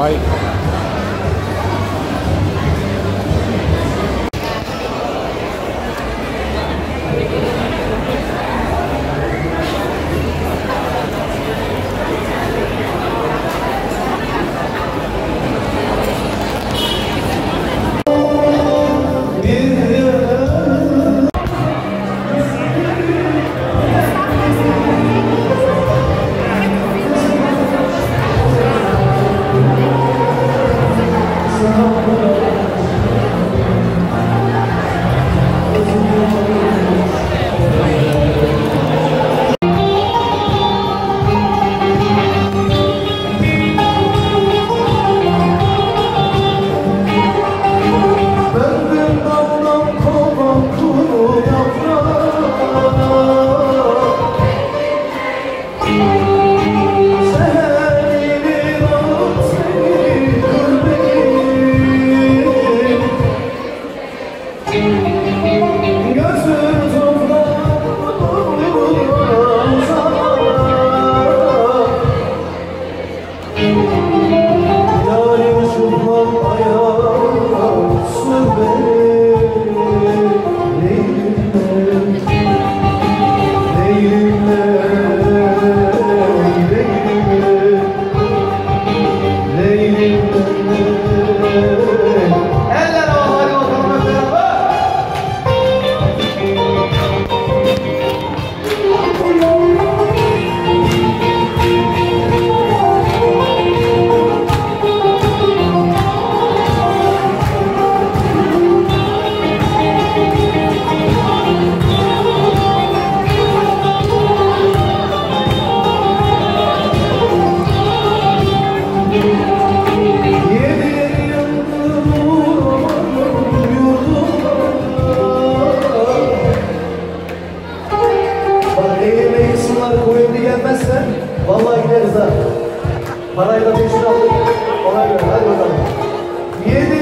right? Parayla peşin aldık. Ona göre hadi bakalım. 7